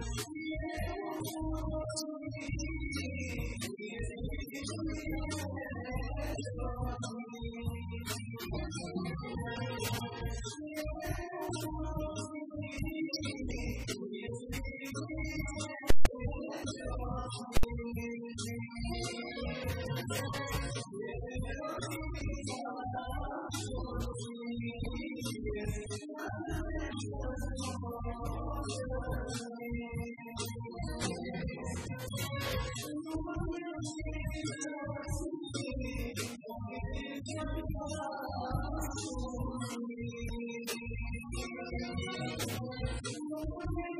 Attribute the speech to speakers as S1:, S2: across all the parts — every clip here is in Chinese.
S1: 一叶落，一静一世界；若你一转身，便是我。Thank you.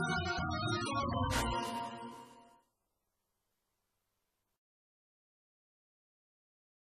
S1: やったー